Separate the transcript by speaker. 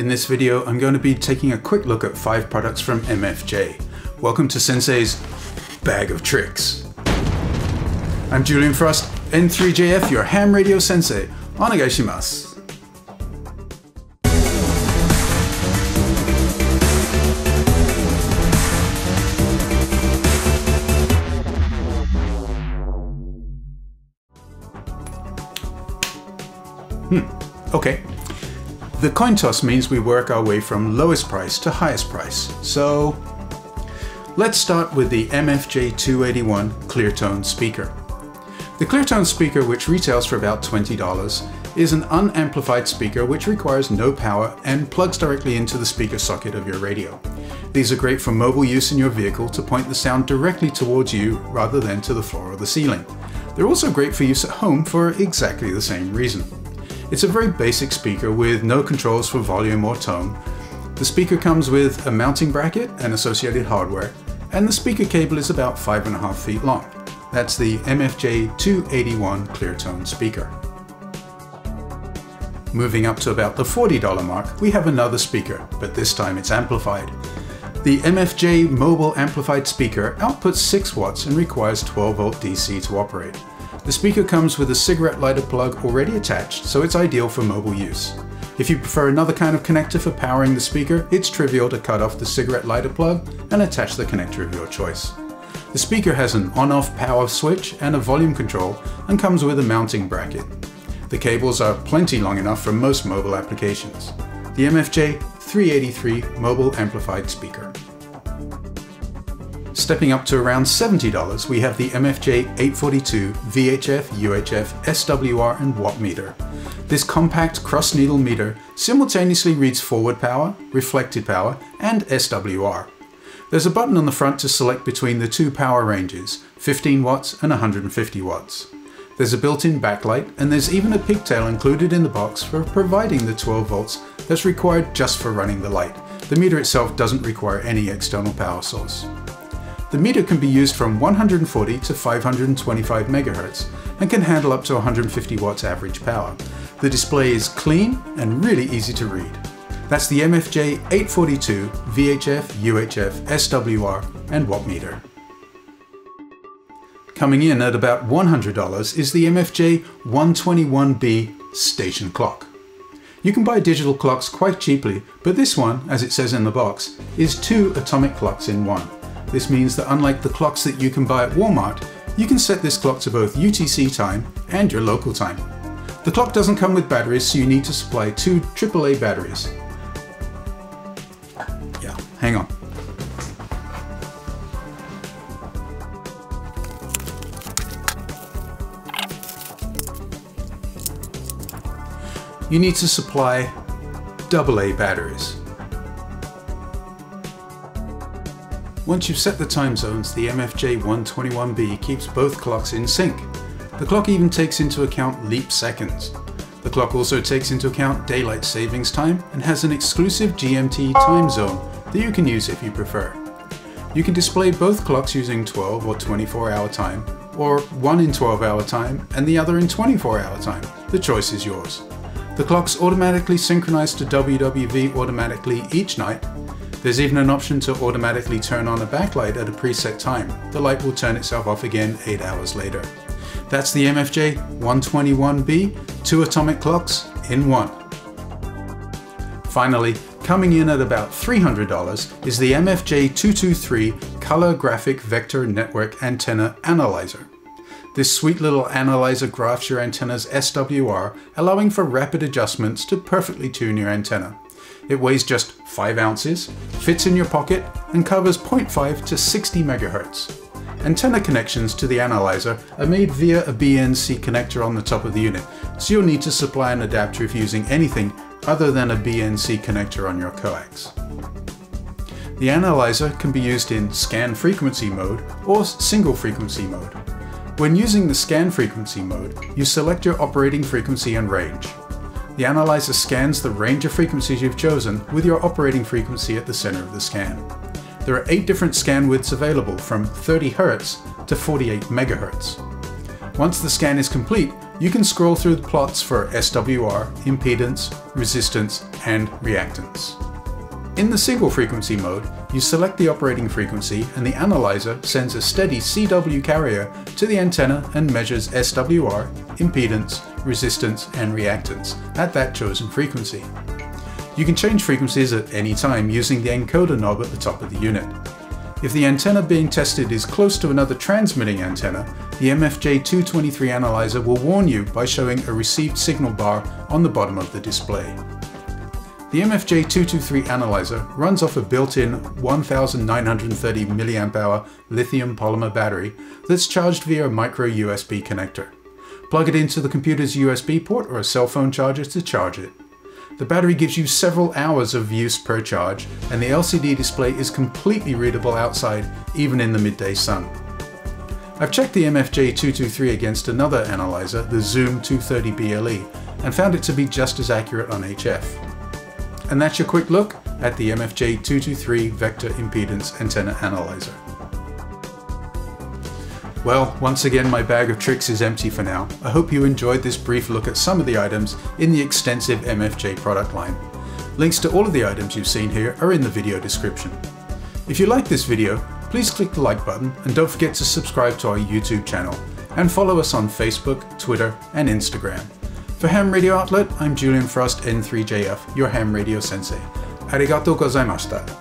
Speaker 1: In this video, I'm going to be taking a quick look at five products from MFJ. Welcome to Sensei's Bag of Tricks. I'm Julian Frost, N3JF, your ham radio sensei. Onegaishimasu. Hmm, okay. The coin toss means we work our way from lowest price to highest price. So let's start with the MFJ 281 Cleartone speaker. The Cleartone speaker, which retails for about $20, is an unamplified speaker which requires no power and plugs directly into the speaker socket of your radio. These are great for mobile use in your vehicle to point the sound directly towards you rather than to the floor or the ceiling. They're also great for use at home for exactly the same reason. It's a very basic speaker with no controls for volume or tone. The speaker comes with a mounting bracket and associated hardware, and the speaker cable is about 5.5 feet long. That's the MFJ 281 Cleartone speaker. Moving up to about the $40 mark, we have another speaker, but this time it's amplified. The MFJ mobile amplified speaker outputs 6 watts and requires 12 volt DC to operate. The speaker comes with a cigarette lighter plug already attached, so it's ideal for mobile use. If you prefer another kind of connector for powering the speaker, it's trivial to cut off the cigarette lighter plug and attach the connector of your choice. The speaker has an on-off power switch and a volume control and comes with a mounting bracket. The cables are plenty long enough for most mobile applications. The MFJ 383 Mobile Amplified Speaker. Stepping up to around $70, we have the MFJ 842 VHF, UHF, SWR and watt meter. This compact cross needle meter simultaneously reads forward power, reflected power and SWR. There's a button on the front to select between the two power ranges, 15 watts and 150 watts. There's a built-in backlight and there's even a pigtail included in the box for providing the 12 volts that's required just for running the light. The meter itself doesn't require any external power source. The meter can be used from 140 to 525 MHz and can handle up to 150 watts average power. The display is clean and really easy to read. That's the MFJ 842 VHF, UHF, SWR and watt meter. Coming in at about $100 is the MFJ 121B station clock. You can buy digital clocks quite cheaply, but this one, as it says in the box, is two atomic clocks in one. This means that unlike the clocks that you can buy at Walmart, you can set this clock to both UTC time and your local time. The clock doesn't come with batteries, so you need to supply two AAA batteries. Yeah, hang on. You need to supply AA batteries. Once you've set the time zones, the MFJ 121B keeps both clocks in sync. The clock even takes into account leap seconds. The clock also takes into account daylight savings time and has an exclusive GMT time zone that you can use if you prefer. You can display both clocks using 12 or 24 hour time, or one in 12 hour time and the other in 24 hour time. The choice is yours. The clocks automatically synchronize to WWV automatically each night there's even an option to automatically turn on a backlight at a preset time. The light will turn itself off again 8 hours later. That's the MFJ 121B, two atomic clocks in one. Finally, coming in at about $300 is the MFJ 223 Color Graphic Vector Network Antenna Analyzer. This sweet little analyzer graphs your antenna's SWR, allowing for rapid adjustments to perfectly tune your antenna. It weighs just 5 ounces, fits in your pocket, and covers 0.5 to 60 MHz. Antenna connections to the analyzer are made via a BNC connector on the top of the unit, so you'll need to supply an adapter if using anything other than a BNC connector on your coax. The analyzer can be used in scan frequency mode or single frequency mode. When using the scan frequency mode, you select your operating frequency and range. The analyzer scans the range of frequencies you've chosen with your operating frequency at the center of the scan. There are 8 different scan widths available from 30 Hz to 48 MHz. Once the scan is complete, you can scroll through the plots for SWR, impedance, resistance, and reactance. In the single frequency mode, you select the operating frequency and the analyzer sends a steady CW carrier to the antenna and measures SWR, impedance, resistance, and reactance at that chosen frequency. You can change frequencies at any time using the encoder knob at the top of the unit. If the antenna being tested is close to another transmitting antenna, the MFJ223 analyzer will warn you by showing a received signal bar on the bottom of the display. The MFJ223 analyzer runs off a built-in 1930 mAh lithium polymer battery that's charged via a micro USB connector. Plug it into the computer's USB port or a cell phone charger to charge it. The battery gives you several hours of use per charge, and the LCD display is completely readable outside, even in the midday sun. I've checked the MFJ223 against another analyzer, the Zoom 230BLE, and found it to be just as accurate on HF. And that's your quick look at the MFJ223 Vector Impedance Antenna Analyzer. Well, once again my bag of tricks is empty for now. I hope you enjoyed this brief look at some of the items in the extensive MFJ product line. Links to all of the items you've seen here are in the video description. If you like this video, please click the like button and don't forget to subscribe to our YouTube channel and follow us on Facebook, Twitter and Instagram. For Ham Radio Outlet, I'm Julian Frost N3JF, your ham radio sensei. Arigatou gozaimashita.